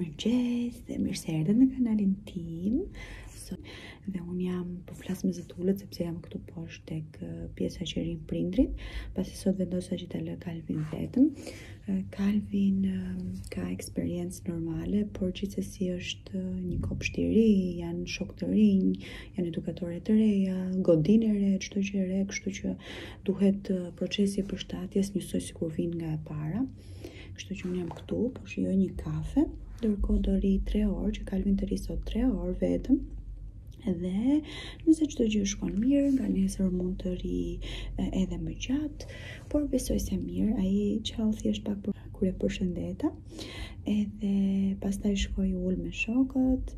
Mirëmëngjes dhe mirë se erdhët në kanalin tim. So, dhe unë jam po flas me zë të ulët sepse jam këtu poshtë tek pjesa që rrinë prindërit, pasi sot vendosa që ta lë Kalvinin vetëm. Kalvin ka eksperiencë normale, por gjithsesi është një kopsht i ri, janë shokë të rinj, janë edukatore të reja, godinë e re, çdo gjë e re, kështu që duhet procesi i përshtatjes njësoj sikur vjen nga e para. Kështu që unë jam këtu, po shijoj një kafe, ndërkohë do rri 3 orë, që Kalvin të rri sot 3 orë vetëm, dhe nëse çdo gjë shkon mirë, nga nesër mund të rri edhe më gjatë, por besoj se mirë, ai qau thjesht pak kur e përshëndeta, edhe pastaj shkoi u ul me shokët,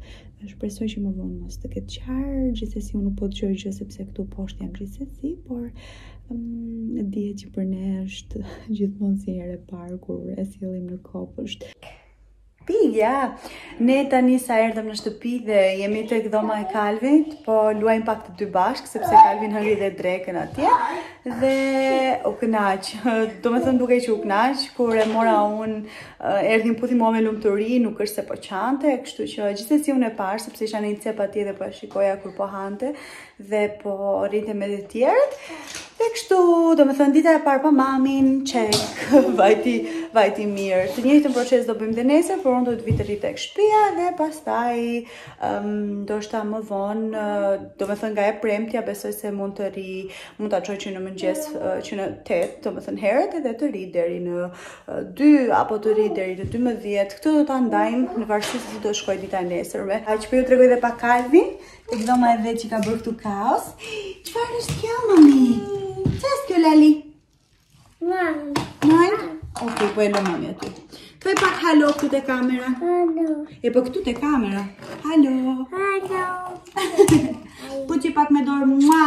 shpresoj që më vonë mos të ketë qarë, gjithsesi unë po dëgjoj gjë sepse këtu poshtë jam gjithsesi, por Dihet që për ne është gjithmonë si herë e parë kur e sjellim në kopsht. Shtëpia! Ne tani sa erdhëm në shtëpi dhe jemi tek dhoma e Kalvinit, po luajmë pak të dy bashkë, sepse Kalvin hëngri dhe drekën atje, dhe u kënaq, domethënë dukej që u kënaq, kur e mora unë, eh, erdhi më puthi mua me lumturi, nuk është se po qante, kështu që gjithsesi unë e pashë, sepse isha në një cep atje dhe po e shikoja kur po hante, Dhe po rrinte me të tjerët. Dhe kështu, domethënë dita e parë pa mamin, check, vajti, vajti mirë. Të njëjtin proces do bëjmë dhe nesër, por unë do të vij të rri tek shpia dhe pastaj um, ndoshta më vonë, domethënë nga e premtja, besoj se mund të rri, mund ta çoj që në mëngjes, që në tetë, domethënë herët edhe të rri deri në dy, apo të rri deri në dymbëdhjetë. Këtë do ta ndajmë në varësi si do shkojë dita e nesërme. Aq, po ju tregoj dhe pak Kalvin, Tek dhoma e vet që ka bërë këtu kaos. Çfarë është kjo, mami? Çfarë është kjo, Lali? Mami. Mami? Ok, po e lë mami aty. Thuaj pak halo këtu te kamera. Halo. E po këtu te kamera. Halo. Halo. Po çoje pak me dorë. Mua.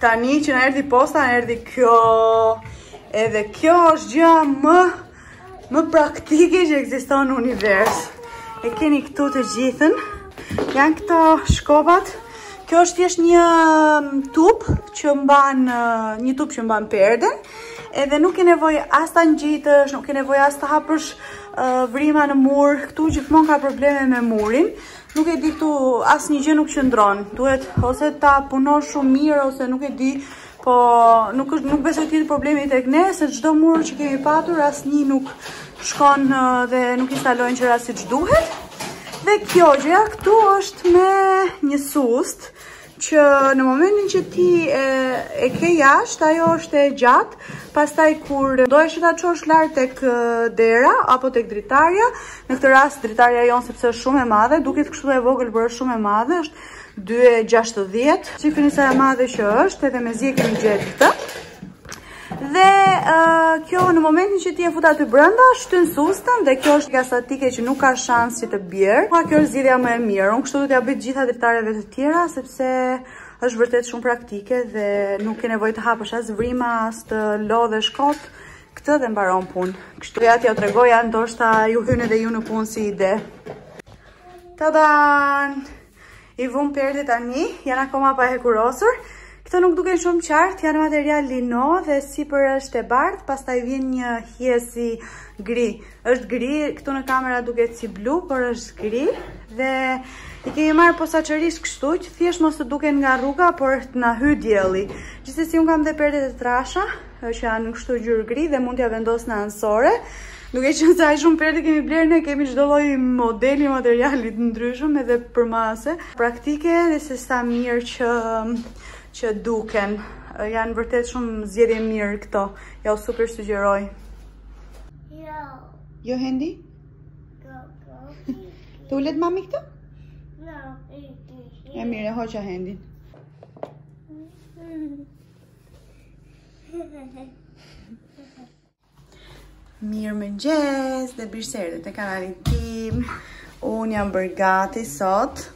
Tani që na erdhi posta, na erdhi kjo. Edhe kjo është gjëja më më praktike që ekziston në univers. E keni këtu të gjithën. Janë këto shkopat. Kjo është thjesht një mm, tub që mban një tub që mban perden. Edhe nuk ke nevojë as ta ngjitësh, nuk ke nevojë as të hapësh vrima në mur. Këtu gjithmonë ka probleme me murin. Nuk e di këtu asnjë gjë nuk qëndron. Duhet ose ta punosh shumë mirë ose nuk e di, po nuk është nuk besoj të jetë problemi tek ne se çdo mur që kemi patur asnjë nuk shkon dhe nuk instalohen gjërat siç duhet. Dhe kjo gjëja këtu është me një sustë që në momentin që ti e, e ke jashtë, ajo është e gjatë, pastaj kur do që ta çosh lart tek dera, apo tek dritarja, në këtë rast dritarja jonë sepse është shumë e madhe, duket kështu e vogël por është shumë e madhe, është 2.60, që finisaj e madhe që është, edhe mezi e kemi gjetur këtë, Dhe kjo në momentin që ti e fut aty brenda, shtyn sustën dhe kjo është kaq statike që nuk ka shans që të bjerë. Pa kjo është zgjidhja më e mirë, unë kështu do t'ja bëj të gjitha dritareve të tjera, sepse është vërtet shumë praktike dhe nuk ke nevojë të hapësh as vrima, as të lodhesh kot, këtë dhe mbaron punë. Kështu thashë t'jua tregoja, ndoshta ju hyn dhe ju në punë si ide. Tadan! I vumë perdet tani, janë akoma pa hekurosur. Këto nuk duken shumë qartë, janë material lino dhe sipër është e bardhë, pastaj vjen një vijë si gri. është gri, këtu në kamera duket si blu, por është gri. Dhe i kemi marrë posaçërisht kështu, që thjesht mos të duken nga rruga, por të na hyjë dielli. Gjithsesi unë kam dhe perdet e trasha, që janë në kështu ngjyrë gri dhe mund t'ja vendos në anësore. Duke qenë se shumë perde kemi blerë, ne kemi çdo lloj modeli materiali të ndryshme edhe përmase. Praktike dhe se sa mirë që, që duken. Janë vërtet shumë zgjedhje e mirë këto. Jua super sugjeroj. Jo. Jo, Hendi? Jo, jo. Të ulet mami këtu? Jo, i të. E mirë, hoqa Hendi. Mm-hmm. Mirëmëngjes dhe mirë se erdhët në kanalin tim Unë jam bërë gati sot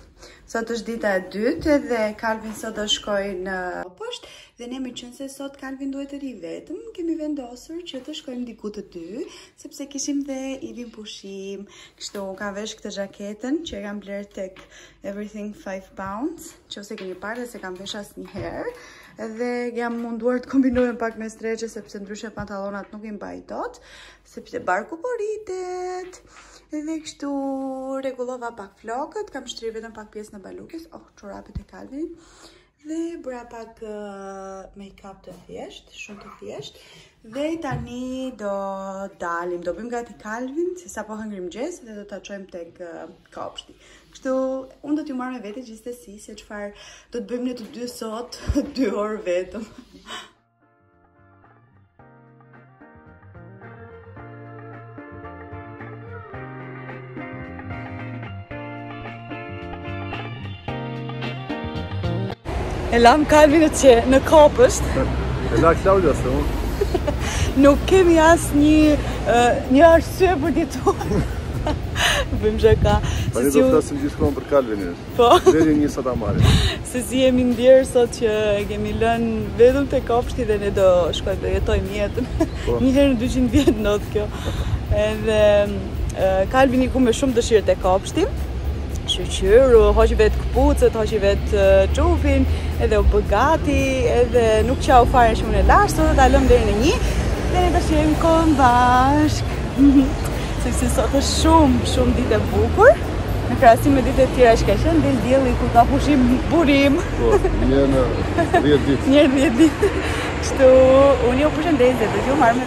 Sot është dita e dytë dhe Kalvin sot do shkojë në kopsht Dhe ne meqënëse sot Kalvin duhet të rrijë vetëm Kemi vendosur që të shkojmë diku të dy Sepse kishim dhe ditën pushim Kështu kam veshur këtë xhaketën që e kam blerë tek Everything 5 pounds që s'e keni parë dhe s'e kam veshur asnjëherë dhe jam munduar ta kombinoj pak me streçe sepse ndryshe pantalonat nuk i mbaj dot sepse barku po rritet dhe kështu rregullova pak flokët kam shtrirë vetëm pak pjesën e balukes oh, çorapet e Kalvin dhe bëra pak uh, make up të thjeshtë shumë të thjeshtë dhe tani do dalim do bëjmë gati Kalvin se sapo hëngri mëngjes dhe do ta çojmë tek uh, kopshti. Kështu, unë do t'ju marr me vete gjithsesi se çfarë do të bëjmë ne të dy sot, dy orë vetëm. E lamë Kalvin e që në kopsht E la Klaudia se unë Nuk kemi asnjë Një arsye për një tu Bëm që ka Tani do të flasim gjithë kohën për Kalvin e Po Dhe një sot amari Se si jemi ndjerë sot që e kemi lënë vetëm te kopshti dhe ne do shkojmë të jetojmë jetën po. Një herë në 200 vjet kjo Edhe Kalvin iku me shumë dëshirë te kopshti, shyqyr, hoqi vetë këpucët, hoqi vetë xhupin, edhe u bë gati, edhe nuk qau fare shumë në lashtë, dhe ta lëmë dhe në një, dhe ne të shijojmë kohën bashkë. Sepse sot është shumë, shumë ditë e bukur, në krahasim me ditët e tjera që ka qenë, dhe dielli këtu ka pushim burim. Po, një në dhjetë ditë. Një në dhjetë ditë. Kështu, unë ju përshëndes, dhe ju marr me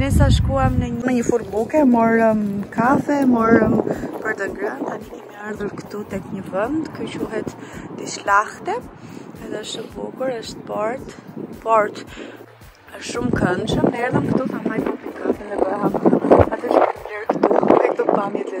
Ne sa shkuam në një në një furrë buke, morëm kafe, morëm për të ngrënë, tani kemi ardhur këtu tek një vend, ky quhet Die Schlachte. Edhe është shumë bukur, është port, port. Është shumë këndshëm, ne erdhëm këtu kam marrë një kafe dhe bëra hapur. Atë që kemi këtu, tek këto pamje të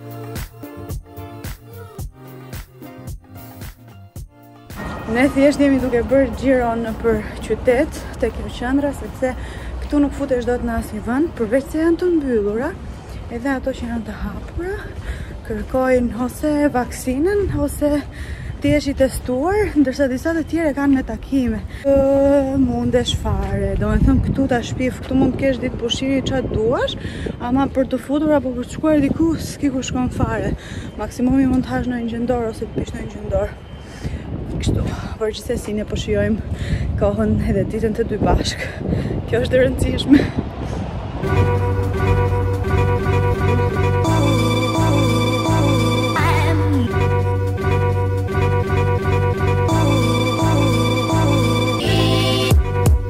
Ne thjesht jemi duke bërë xhiron nëpër qytet te kjo qëndra, sepse këtu nuk futesh dot në asnjë vënd, përveç se janë të mbyllura, edhe ato që janë të hapura, kërkojnë ose vaksinën, ose të jesh i testuar, ndërsa disa të tjere kanë me takime. Mundesh fare, domethënë këtu ta shpif Këtu mund të kesh ditë pushimi ça duash Ama për t'u futur apo për të shkuar diku S'ke ku shkon fare Maksimumi mund të hash ndonjë gjë n'dorë ose të pish ndonjë gjë n'dorë Kështu Por gjithsesi ne po shijojmë kohën edhe ditën të dy bashkë Kjo është e rëndësishme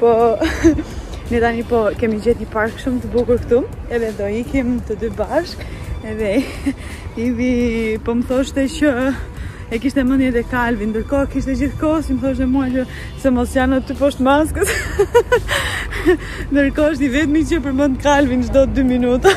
Po, ne tani po kemi gjet një park shumë të bukur këtu, edhe do ikim të dy bashkë, edhe Ivi po më thoshte që e kishte mendjen te Kalvi, ndërkohë kishte gjithë kohës, i më thoshte mua që se mos qan aty poshtë maskës, ndërkohë është i vetëmi që përmend Kalvin çdo 2 minuta.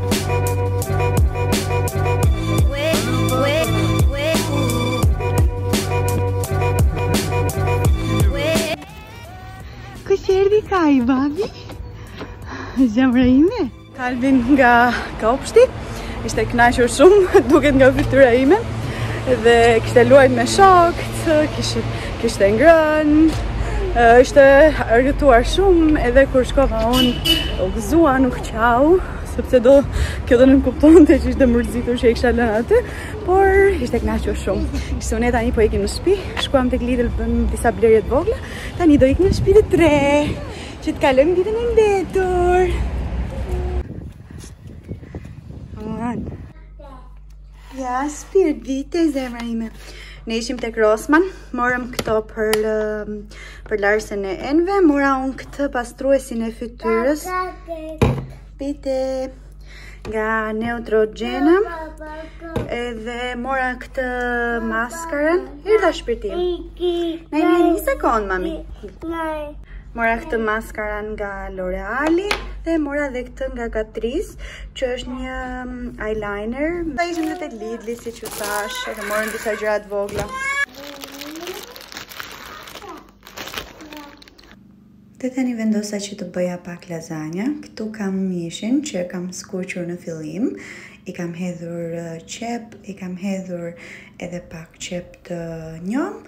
Ku qe, ri ka i babi Zemra ime Kalbin nga kopshti Ishte knaqur shumë Duket nga fytyra ime Dhe kishte luajt me shokt Kishte, kishte ngrën Ishte argëtuar shumë Edhe kur shkova unë U gëzua nuk qau, sepse do kjo do nënkuptonte që ishte mërzitur që e kisha lënë aty, por ishte kënaqur shumë. Kështu unë tani po ikim në shtëpi, shkuam tek Lidl bëm disa blerje të vogla, tani do ikim në shtëpi të tre, që të kalojmë ditën e mbetur. Aman. Ja, shpirt, bite, zemra ime. Ne ishim tek Rosman, morëm këto për, um, për larësen e enve, mora unë këtë pastruesin e fytyrës. Bite nga Neutrogena, edhe mora këtë maskarën, erdha shpirt im. Një sekond, mami. Në Mora këtë maskara nga L'Oreali dhe mora dhe këtë nga Catrice, që është një mm, eyeliner. Pra ishim dhe te Lidli, siç thash, edhe morëm disa gjëra t'vogla. Dhe tani vendosa që të bëja pak lazanja, këtu kam mishin që kam skuqur në fillim, I kam hedhur qep, i kam hedhur edhe pak qep të njom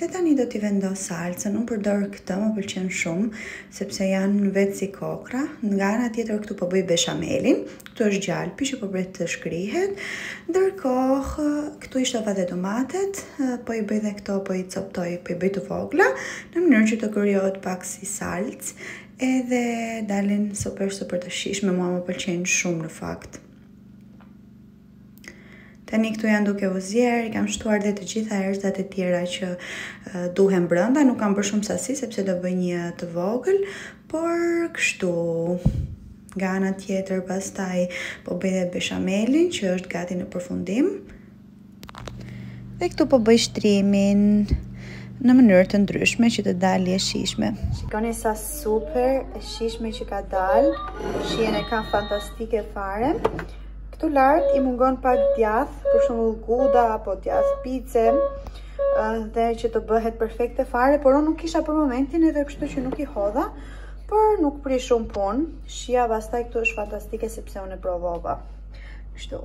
dhe tani do t'i vendos salcën. Unë përdor këtë, më pëlqen shumë, sepse janë vetë si kokrra. Nga ana tjetër këtu po bëj beshamelin, këtu është gjalpi që po pres të shkrihet. Ndërkohë, këtu i shtova dhe domatet, po i bëj dhe këto, po i coptoj, po i bëj të vogla, në mënyrë që të krijohet pak si salcë. Edhe dalin super super të shijshme, mua më pëlqejnë shumë në fakt. Tani këtu janë duke u zier, i kam shtuar dhe të gjitha erëzat e tjera që duhen brënda, nuk kam bër shumë sasi sepse do bëj një të vogël, por kështu nga ana tjetër pastaj po bëj dhe beshamelin që është gati në përfundim. Dhe këtu po bëj shtrimin në mënyrë të ndryshme që të dali e shijshme. Shikoni sa super e shijshme që ka dalë, shijen e ka fantastike fare. Këtu lart i mungon pak djath, për shembull guda apo djath pice, dhe që të bëhet perfekte fare, por unë nuk kisha për momentin edhe kështu që nuk i hodha, por nuk prish shumë punë, shija pastaj këtu është fantastike sepse unë e provova. Kështu.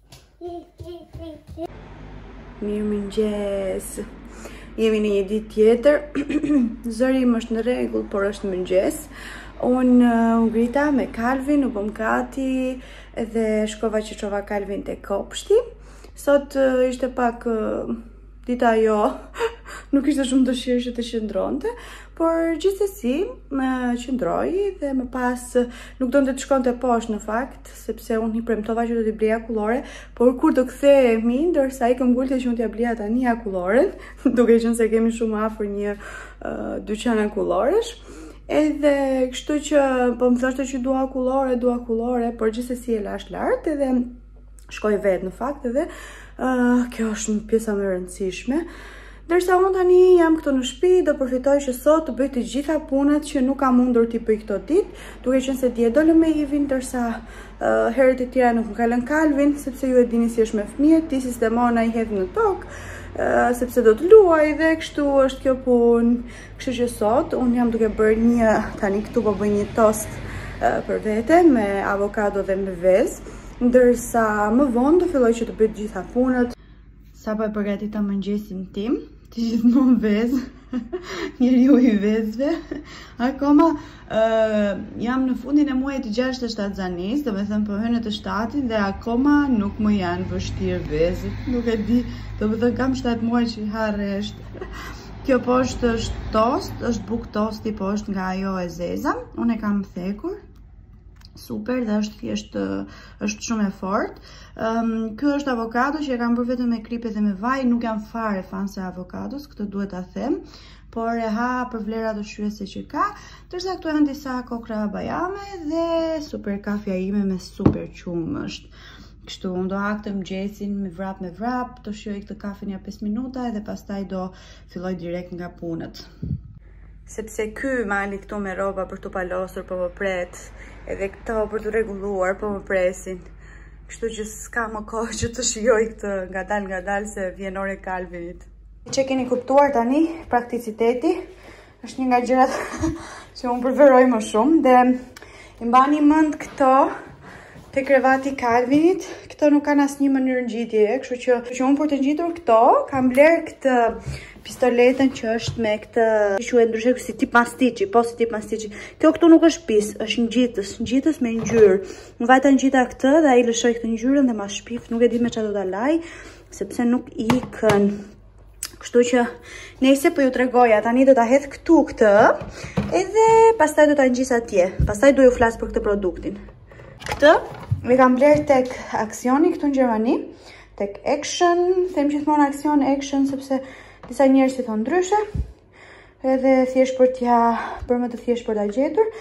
Mirëmëngjes Jemi në një ditë tjetër Zëri më është në rregull, por është mëngjes Unë uh, u ngrita me Kalvin, u bëmë gati Dhe shkova që çova Kalvin te kopshti Sot uh, ishte pak uh, dita jo Nuk kishte shumë dëshirë që të qëndronte Por gjithsesi më qëndroi dhe më pas nuk donte të shkonte poshtë në fakt sepse unë i premtova që do t'i blija akullore, por kur do kthehemi, ndërsa ai këmbëngulte që unë t'ia blija tani akulloren, duke qenë se kemi shumë afër një uh, dyqan akulloresh. Edhe kështu që po më thoshte që dua akullore, dua akullore, por gjithsesi e lashë lart edhe shkoi vetë në fakt edhe uh, kjo është një pjesa më e rëndësishme. Ndërsa unë tani jam këtu në shpi, do përfitoj që sot të bëj të gjitha punët që nuk kam mundur t'i bëj këto ditë, duke qenë se dje dola me Ivin, ndërsa uh, herët e tjera nuk më ka lënë Kalvin, sepse ju e dini si është me fëmijët, ti sistemon ai hedh në tokë, uh, sepse do të luajë dhe kështu është kjo punë, kështu që sot, unë jam duke bërë një, tani këtu po bëj një tost uh, për vete, me avokado dhe me vezë, ndërsa më vonë do filloj që të bëj gjitha punët, Sapo e përgatita mëngjesin tim, si gjithmonë vezë, njeriu i vezëve, akoma jam në fundin e muajit të gjashtë të shtatzënisë, domethënë po hyj në të shtatin dhe akoma nuk më janë neveritur vezët, nuk e di, domethënë kam shtatë muaj që i ha rresht. Kjo poshtë është tost, është bukë tosti poshtë nga ajo e zeza, unë e kam thekur, super dhe është thjesht është shumë e fortë. Ëm um, ky është avokado që e kam bërë vetëm me kripë dhe me vaj, nuk jam fare fanse e avokados, këtë duhet ta them, por e ha për vlerat ushqyese që ka, ndërsa këtu janë disa kokrra bajame dhe super kafja ime me super qumësht. Kështu, unë do ha këtë mëngjesin, me vrap me vrap, të shijoj këtë kafe një 5 minuta edhe pastaj do filloj direkt nga punët. Sepse ky mali këtu me rroba për t'u palosur po më pret, edhe këto për t'u rregulluar po më presin. Kështu që s'ka më kohë që të shijoj këtë ngadalë ngadalë se vjen ora e Kalvinit. Siç e keni kuptuar tani prakticiteti është një nga gjërat që unë preferoj më shumë dhe I mbani mend këto te krevati i Kalvinit, këto nuk kanë asnjë mënyrë ngjitjeje, kështu që unë për të ngjitur këto, kam blerë këtë pistoletën që është me këtë quhet ndryshe si tip mastiçi, po, si tip mastiçi. Kjo këtu nuk është pis, është ngjitës, ngjitës me ngjyrë. Unë vajta ngjita këtë dhe ai lëshoi këtë ngjyrën dhe ma shpifi, nuk e di me çfarë do ta laj, sepse nuk ikën. Kështu që nëse po ju tregoja, tani do ta hedh këtu këtë, edhe pastaj do ta ngjis atje. Pastaj do ju flas për këtë produktin. Këtë e kam blerë tek Aksioni këtu në Gjermani, tek Action, them gjithmonë Aksion Action sepse disa njerëz i thonë ndryshe. edhe thjesht për tja, për më të thjeshtë për ta gjetur.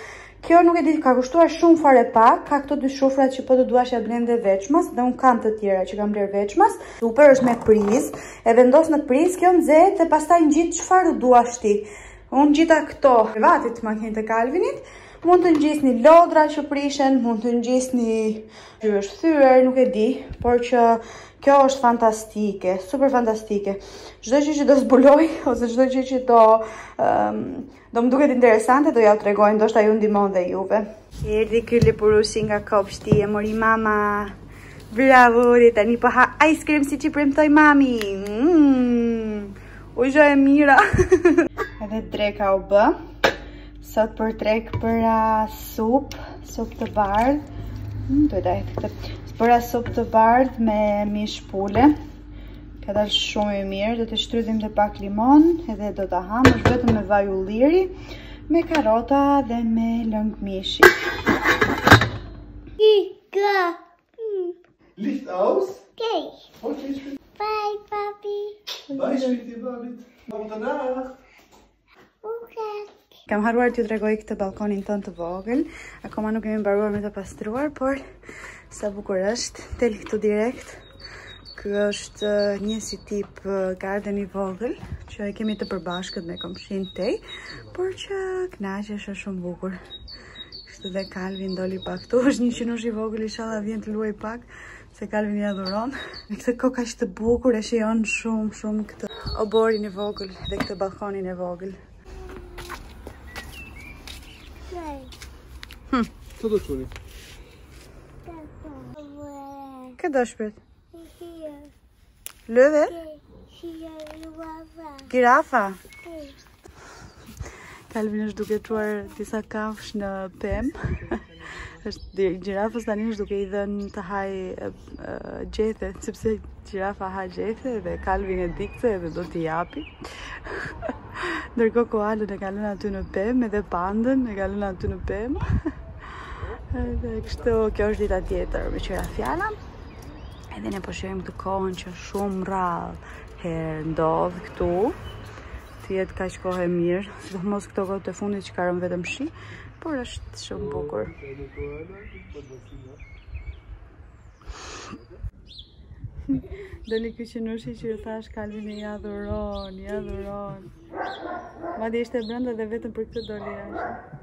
Kjo nuk e di, ka kushtuar shumë fare pak, ka këto dy shufrat që po të duash i blen dhe veçmas, dhe unë kam të tjera që kam blerë veçmas. Super është me prizë, e vendos në prizë, kjo nxeh dhe pastaj ngjit çfarë të duash ti. Unë ngjita këto Matit makinat e Kalvinit, mund të ngjisni lodra që prishen, mund të ngjisni gjysh thyer, nuk e di, por që kjo është fantastike, super fantastike. Çdo gjë që do zbuloj ose çdo gjë që do um, do më duket interesante do jua tregoj, ndoshta ju ndihmon dhe juve. Erdhi ky lepurushi nga kopshti e mori mama. Bravo, dhe tani po ha ice cream siç i premtoi mami. Mm, u sa e mirë. Edhe dreka u bë. Sot për drekë bëra supë, supë të bardhë, hmm, duhet a jetë këtë, bëra supë të bardhë me mish pule, ka dalë shumë e mirë, do të shtrydhim dhe pak limon, edhe do ta hamë, është vetëm me vaj ulliri, me karota dhe me lëng mishi. Ika! Lift house? Okej! Bye, babi! Bye, shpirti, babi! Bye, babi! Kam harruar t'ju tregoj këtë balkonin tonë të vogël. Akoma nuk kemi mbaruar me të pastruarit, por sa bukur është. Del këtu direkt. Ky është uh, një si tip uh, garden i vogël që e kemi të përbashkët me komshinjtë, por që kënaqesh është shumë bukur. Kështu dhe Kalvin doli pak këtu, është një qenush i vogël, inshallah vjen të luajë pak. Se Kalvin i adhuron. Me këtë kokë aq të bukur e shijon shumë shumë këtë oborrin e vogël dhe këtë ballkonin e vogël. Hm. Çfarë do çuni? Këtë do shpirt. Lëve? Girafa? Kalvin është duke çuar disa kafshë në pemë. Dhe gjirafës tani është duke i dhënë të hajë gjethe, sepse gjirafa ha gjethe dhe Kalvin e di këtë dhe do t'i japi. Ndërkohë koalën e ka lënë aty në pemë edhe pandën e ka lënë aty në pemë. Edhe kështu kjo është dita tjetër meqë ra fjala. Edhe ne po shijojmë këtë kohën që shumë rrallë herë ndodh këtu të jetë kaq kohë e mirë, sidomos këto kohët e fundit që ka rënë vetëm shi, por është shumë bukur. Dhe një që është në shi që ju thashë Kalvin e adhuron, e adhuron. Madje ishte brenda dhe vetëm për këtë doli jashtë.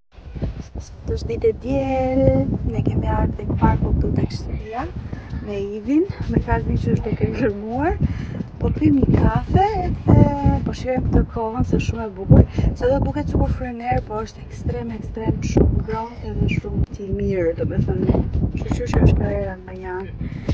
Sot është ditë e diel, ne kemi ardhë tek parku këtu tek shtëpia me Ivin, me Kalvin që është duke gërmuar. Po pimi kafe dhe po shijojmë këtë kohën se shumë e bukur. Sa do duket sikur fryn erë, po është ekstrem ekstrem shumë ngrohtë dhe shumë e mirë, domethënë. Kështu që është kjo era më janë.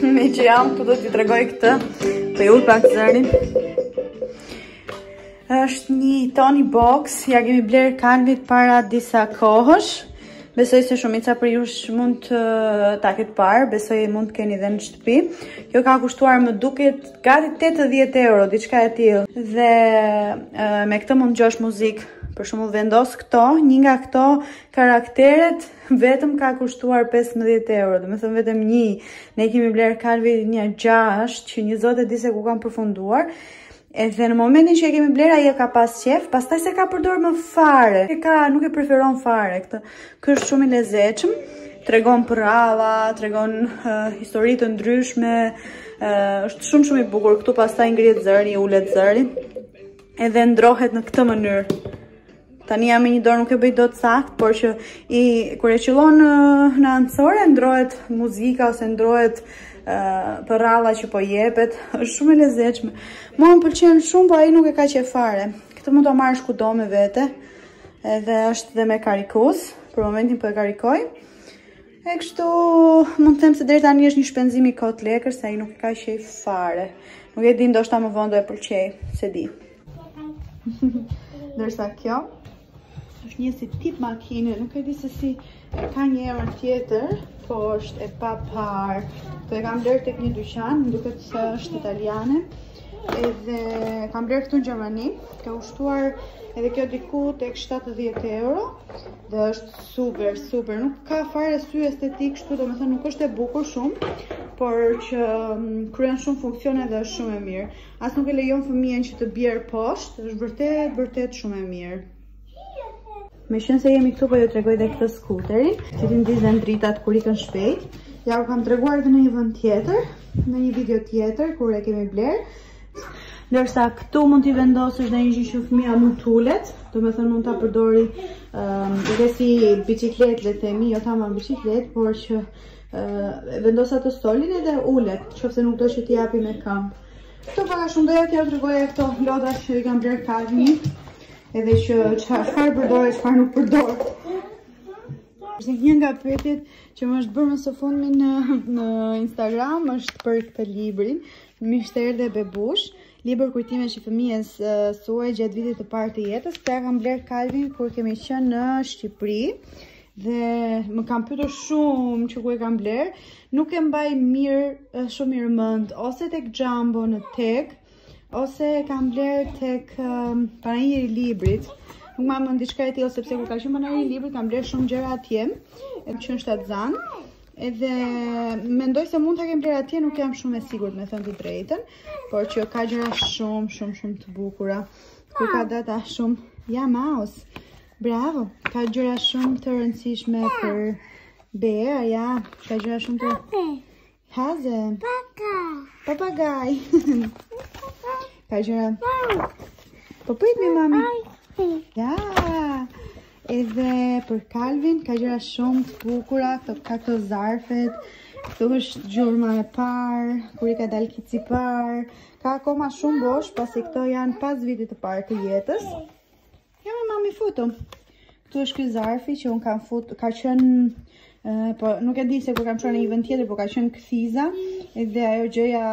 Meqë jam, po do t'i tregoj këtë, t'ia ul pak zërin. është një toni box, ia kemi blerë Kalvit para disa kohësh. Besoj se shumica prej jush mund ta ketë parë, besoj mund ta keni dhe në shtëpi. Kjo ka kushtuar më duket gati 80 euro, diçka e tillë. Dhe me këtë mund të dëgjosh muzikë. Për shembull vendos këto, një nga këto Karakteret vetëm ka kushtuar 15 euro, domethënë vetëm një, ne kemi blerë Kalvit nja gjashtë, që një zot e di se ku kanë përfunduar, edhe në momentin që e kemi blerë, ai e ka pas qejf, pastaj s'e ka përdor më fare, e ka nuk e preferon fare, edhe pse është shumë i lezetshëm, tregon përralla, tregon uh, histori të ndryshme, uh, është shumë shumë i bukur, këtu pastaj ngrihet zëri, ulet zëri, edhe ndërrohet në këtë mënyrë. Tani jam me një dorë, nuk e bëj dot sakt, por që kur e qëllon në anësore ndërrohet muzika ose ndërrohet përralla që po jepet, është shumë e lezetshme. Mua më pëlqen shumë, po ai nuk e ka qejf fare. Këtë mund ta marrësh kudo me vete, edhe është dhe me karikus, për momentin po e karikoj. E kështu mund të them se deri tani është një shpenzim i kot lekësh se ai nuk e ka qejf fare. Nuk e di ndoshta më vonë do e pëlqejë, s'e di. Ndërsa kjo është një si tip makine, nuk e di se si e ka një emër tjetër, po është e paparë. Këtë e kam blerë tek një dyqan, më duket se është italiane. Edhe e kam blerë këtu në Gjermani, ka kushtuar edhe kjo diku tek 70 euro dhe është super, super. Nuk ka fare sy estetik kështu, domethënë nuk është e bukur shumë, por që mm, kryen shumë funksione dhe është shumë e mirë. As nuk e lejon fëmijën që të bjerë poshtë, është vërtet, vërtet shumë e mirë. Meqenëse jemi këtu, po ju tregoj dhe këtë skuterin, që i ndizen dritat kur ikën shpejt. Jua kam treguar dhe në një vend tjetër, në një video tjetër, kur e kemi blerë. Ndërsa këtu mund t'i vendosësh dhe një gjë që fëmija mund të ulet, do me thënë mund ta përdori dhe si biçikletë, le të themi, jo tamam biçikletë, por që Uh, vendos atë stolin edhe ulet, në qoftë se nuk do që t'i japi me këmbë. Këto pak a shumë doja t'jua tregoja këto lodra që i kam blerë Kalvinit, edhe që çfarë përdor e çfarë nuk përdor. Është një nga pyetjet që më është bërë më së fundmi në në Instagram është për këtë librin, Mister dhe Bebush, libër kujtimesh i fëmijës uh, suaj gjatë vitit të parë të jetës, këtë ia kam blerë Kalvinit kur kemi qenë në Shqipëri, Dhe më kanë pyetur shumë që ku e kam blerë, nuk e mbaj mirë, shumë mirë mend, ose tek Jumbo në TEG, ose e kam blerë tek um, panairi i librit. Nuk mbaj mend, diçka e tillë sepse kur ka qenë panairi i librit kam blerë shumë gjëra atje, edhe kam qenë shtatzënë. Edhe mendoj se mund ta kem blerë atje, nuk jam shumë e sigurt me thënë të drejtën, por që ka gjëra shumë, shumë, shumë të bukura. Ku ka data shumë. Ja, maus. Bravo, ka gjëra shumë të rëndësishme për beba, ja, ka gjëra shumë të... Pape! Haze! Paka! Papagaj! ka gjëra... Po pëjtë po, mi mami! Ja! Edhe për Kalvinin, ka gjëra shumë të bukura, ka këto zarfet, këtu është gjurma e parë, kur i ka dalë kici i parë, ka akoma shumë bosh, pasi këto janë pas vitit të parë të jetës. Ja me mamin këtu. Këtu është ky zarfi që unë kam futur, ka qenë, po nuk e di se ku e kam çuar në një vend tjetër, po ka qenë kërthiza, dhe ajo gjëja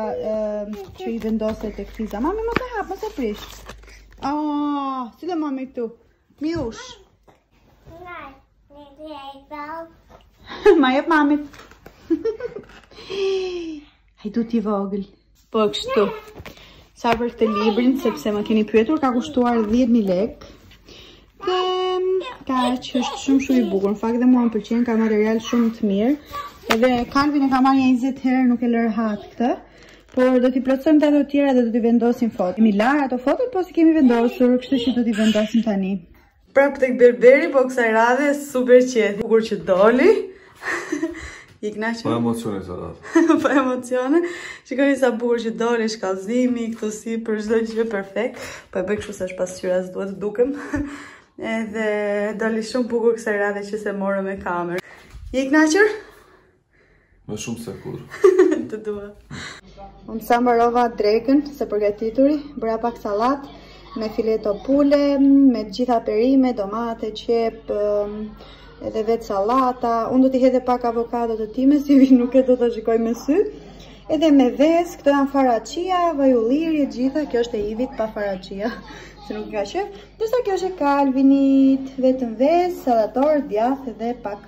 që i vendoset te kërthiza. Mami, mos e hap, mos e prish. A, si dhe mami këtu? Miush. Naj, një dhe e i bëllë. Ma jep mamit. Hajdut i vogël. Po kështu. Sa për këtë librin, sepse më keni pyetur, ka kushtuar 10.000 lek. Dhe kaq, është shumë shumë i bukur. Në fakt dhe mua më pëlqen, ka material shumë të mirë. Edhe Kalvini e ka marrë nja 20 herë, nuk e lë rehat këtë. Por do t'i plotësojmë dhe ato të tjerat dhe do t'i vendosim foto. I kemi larë ato fotot, po s'i kemi vendosur, kështu që do t'i vendosim tani. Prapë tek berberi, po kësaj radhe super qejfi. Bukur që doli. I kënaqur. Pa emocione kësaj radhe. pa emocione. Shikoni sa bukur që doli shkallëzimi këtu super, çdo gjë perfekt. Po e bëj kështu se është pasqyra, s'duhet të dukem. Edhe doli shumë bukur kësaj radhe që s'e morëm me kamerë. I kënaqur? Më shumë se kur. Të dua. Unë sa mbarova drekën, se përgatituri, bëra pak sallatë, me fileto pule, me të gjitha perimet, domate, qepë, edhe vetë sallata. Unë do t'i hedh pak avokado te timja, se Ivi nuk e do ta shikojë me sy. Edhe me vezë, këto janë fara chia, vaj ulliri, të gjitha, kjo është e Ivit pa fara chia, se nuk i ka qejf. Ndërsa kjo është e Kalvinit, vetëm vezë, sallator, djathë dhe pak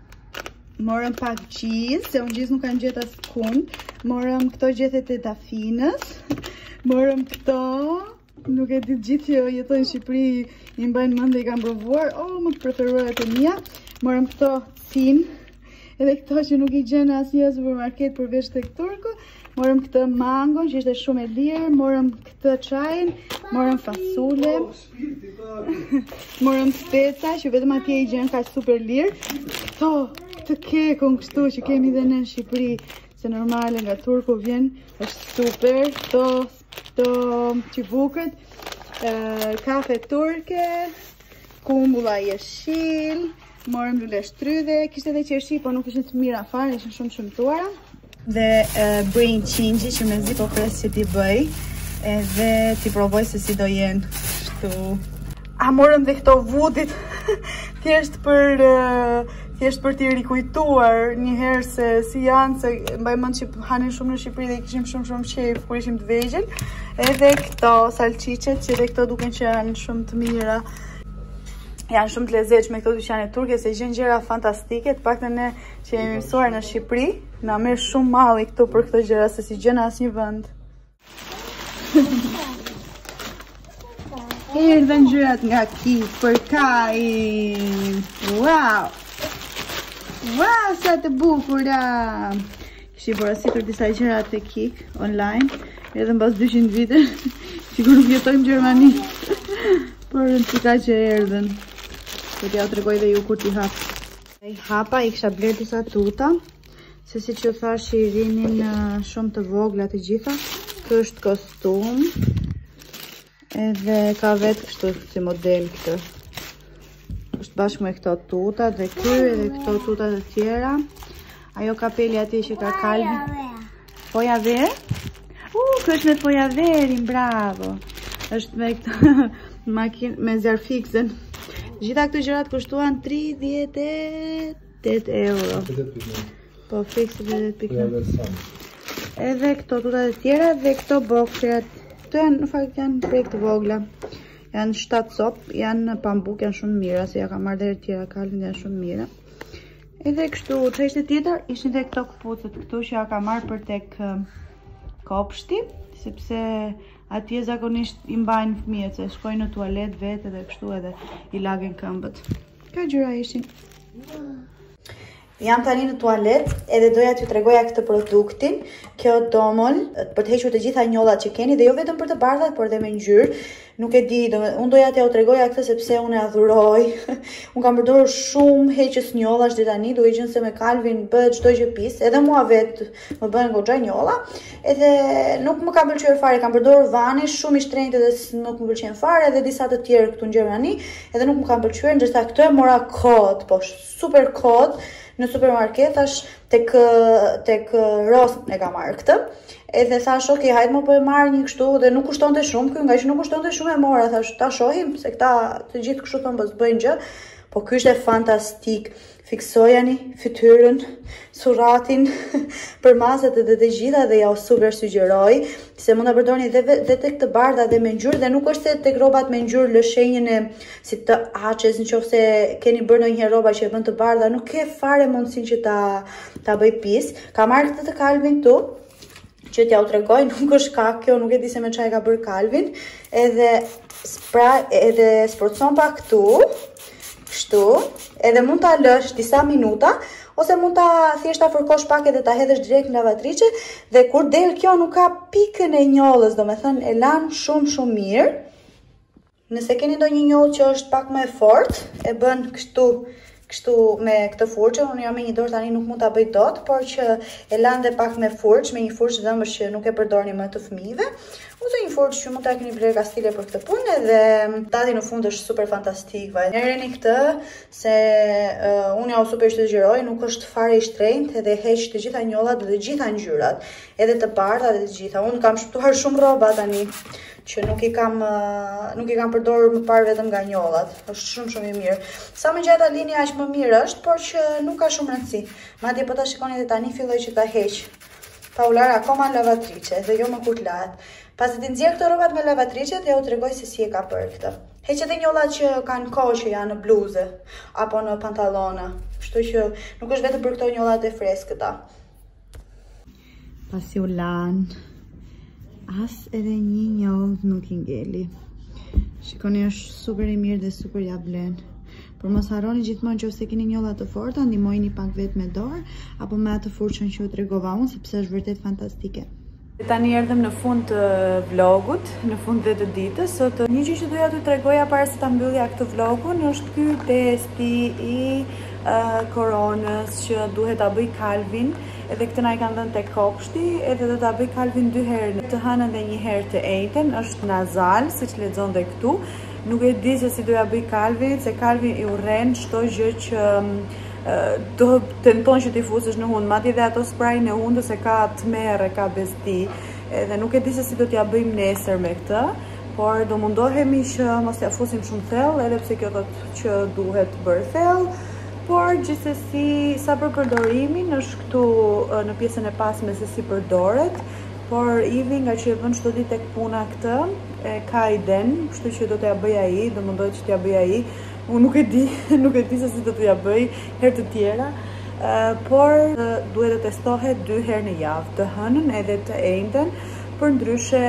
Morëm pak gjizë, se unë gjizë nuk kam gjet askund. Morëm këto gjethet e dafinës. Morëm këto, nuk e di, të gjithë që jetojnë në Shqipëri, i mbajnë mend dhe i kanë provuar. O, oh, më të preferuarat e mia. Morëm këto cimë, edhe këto që nuk i gjen në asnjë supermarket përveç tek turku. Morëm këtë mango që ishte shumë e lirë, morëm këtë çajin, morëm fasule, morëm speca që vetëm atje i gjen kaq super lirë. Këto, këtë kekun kështu që kemi dhe në Shqipëri, se normale nga turku vjen, është super, këto Këto çibukët, kafe turke, kumbulla jeshil, morëm luleshtrydhe, kishte edhe qershi, po nuk ishin të mira fare, ishin shumë të shëmtuara. Dhe brinjë qengji që mezi po pres që t'i bëj, edhe t'i provoj se si do jenë kështu. A morëm dhe këto vudit thjesht, por thjesht për t'i rikujtuar një herë se si janë se mbaj mend që i hanim shumë në Shqipëri dhe i kishim shumë shumë qejf kur ishim të vegjël. Edhe këto salçiçet që dhe këto duken që janë shumë të mira. Janë shumë të lezetshme këto dyqanet turke se gjen gjëra fantastike, të paktën ne që jemi mësuar në Shqipëri, na merr shumë malli këtu për këto gjëra se s'i gjen në asnjë vend. Erdhen gjërat nga Kik për Kai Wow Wow, sa të bukura Kishim porositur disa gjëra te Kik online Edhe mbas 200 vite Sikur nuk jetojmë në Gjermani Por rëndësi ka që erdhen Do t'jua tregoj dhe juve kur t'i hap I hapa, i kisha blerë disa tuta Se siç ju thashë i rrinin shumë të vogla të gjitha, ky është kostum, edhe ka vetë kështu si model këtë. Është bashkë me këto tuta dhe ky edhe këto tuta të tjera. Ajo kapelja aty që ka Kalvi. Po ia vë? U, uh, kjo është me Paw Patrol, bravo. është me këtë makinën, me zjarrfikësen Të gjitha këto gjërat kushtuan 30 8 euro. Po fiks 8 euro. Edhe këto tuta të tjera dhe këto boksera. Këto janë në fakt janë brekë të vogla. Janë 7 cop, janë pambuk, janë shumë mira, se ja kam marrë dhe tjera herë, janë shumë mira. Edhe kështu, që ishte tjetër, ishin dhe këto këpucët këtu që ja kam marrë për tek kopshti, sepse atje zakonisht i mbajnë fëmijët, se shkojnë në tualet vetë dhe kështu edhe i lagin këmbët. Kaq gjëra ishin. Jam tani në tualet edhe doja t'ju tregoja këtë produktin, kjo domethënë për të hequr të gjitha njollat që keni dhe jo vetëm për të bardhat, por dhe me ngjyrë. Nuk e di, unë doja t'jua tregoja këtë sepse unë e adhuroj. unë kam përdorur shumë heqës njollash deri tani, duke qenë se me Calvin bëhet çdo gjë pis, edhe mua vetë Më bëhen goxha njolla, edhe nuk më ka pëlqyer fare, kam përdorur Vanish shumë i shtrenjtë dhe nuk më pëlqen fare edhe disa të tjerë këtu në Gjermani, edhe nuk më kanë pëlqyer, ndërsa këtë e mora kot, po super kot në supermarket thashë tek tek Ross e kam marrë këtë. Edhe thashë, ok, hajt mo po e marr një kështu dhe nuk kushtonte shumë, kjo ngaqë nuk kushtonte shumë e mora, thashë, ta shohim, se këta të gjithë kështu thonë, po s'bëjnë gjë, po kjo është fantastik, Fiksojani fytyrën, surratin, përmasat dhe të gjitha dhe jua super sugjeroj se mund ta përdorni dhe dhe tek të bardha dhe me ngjyrë dhe nuk është se tek rrobat me ngjyrë lë shenjën e si të açes në qoftë se keni bërë ndonjëherë rroba që e bën të bardha, nuk ka fare mundësinë që ta ta bëjë pis. Kam marrë këtë të Kalvin këtu, që t'jua tregoj, nuk është kakë kjo, nuk e di se me ça e ka bërë Kalvin, edhe spra, edhe e spruco pak këtu, kështu, edhe mund ta lësh disa minuta, ose mund ta thjesht ta fërkosh pak edhe ta hedhësh direkt në lavatriçe, dhe kur del kjo nuk ka pikën e njollës, domethënë e lan shumë shumë mirë, Nëse keni ndonjë njollë që është pak më e fortë, e bën kështu, kështu me këtë furçë, unë jam me një dorë tani nuk mund ta bëj dot, por që e lan dhe pak me furçë, me një furçë dhëmbësh që nuk e përdorni më të fëmijëve, ose një furçë që mund ta keni blerë kastile për këtë punë, dhe rezultati në fund është super fantastik, vaj. Merreni këtë, se uh, unë jua super sugjeroj, nuk është fare i shtrenjtë, edhe heq të gjitha njollat dhe të gjitha ngjyrat, edhe të bardha dhe të gjitha. Unë kam shpëtuar shumë rroba tani, që nuk i kam nuk i kam përdorur më parë vetëm nga njollat. Është shumë shumë i mirë. Sa më gjatë ta lini aq më mirë është, por që nuk ka shumë rëndësi. Madje po ta shikoni dhe tani filloi që ta heqë. Pa u larë akoma në lavatriçe dhe jo më kur të lahet. Pasi t'i nxjerr këto rrobat nga lavatriçe do jua tregoj se si e ka bërë këtë. Heq edhe njolla që kanë kohë që janë në bluzë apo në pantallona. Kështu që nuk është vetëm për këto njollat e freskëta. Pasi u lanë, as edhe një njollë nuk i ngeli. Shikoni është super i mirë dhe super ia vlen. Por mos harroni gjithmonë që nëse keni njolla të forta, ndihmojini pak vetë me dorë apo me atë furçën që u tregova unë sepse është vërtet fantastike. Tani erdhëm në fund të vlogut, në fund dhe të ditës, sot një gjë që doja t'ju tregoja para se ta mbyllja këtë vlogun është ky testi i koronës që duhet ta bëjë Kalvin, edhe këtë na e kanë dhënë tek kopshti, edhe do ta bëjë Kalvin dy herë, të hënën dhe një herë të enjten, është nazal, siç lexon dhe këtu. Nuk e di se si do ja bëj Kalvin, se Kalvin i urren çdo gjë që të tenton që t'i fusësh në hundë, madje dhe ato sprajn e hundës e ka tmerr, e ka bezdi, edhe nuk e di se si do t'ja bëjmë nesër me këtë, por do mundohemi që mos t'ja fusim shumë thellë, edhe pse kjo do të që duhet bërë thellë, por gjithsesi sa për përdorimin është këtu në pjesën e pasme se si përdoret, por Ivi ngaqë e bën çdo ditë tek puna këtë, e ka idenë, kështu që do t'ja bëj ai, do mundohet që t'ja bëj ai, Unë nuk e di, nuk e di se si do t'ja bëj herë të tjera, por duhet të testohet dy herë në javë, të hënën edhe të enjten, përndryshe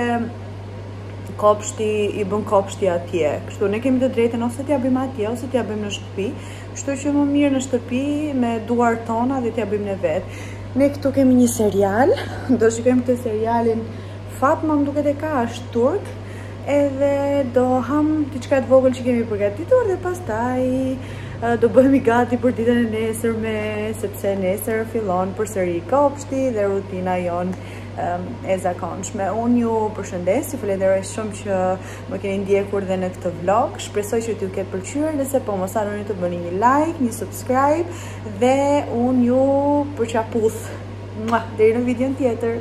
kopshti i bën kopshti atje. Kështu ne kemi të drejtën ose t'ja bëjmë atje ose t'ja bëjmë në shtëpi. Kështu që më mirë në shtëpi me duart tona dhe t'ja bëjmë ne vetë. Ne këtu kemi një serial, do shikojmë këtë serialin Fatma më duket e ka është turk. Edhe do hamë diçka të vogël që kemi përgatitur dhe pastaj do bëhemi gati për ditën e nesërme, sepse nesër fillon përsëri kopshti dhe rutina jonë e zakonshme. Unë ju përshëndes, ju falenderoj shumë që më keni ndjekur dhe në këtë vlog. Shpresoj që t'ju ketë pëlqyer, nëse po mos harroni të bëni një like, një subscribe dhe unë ju përqaputh. Deri në videon tjetër.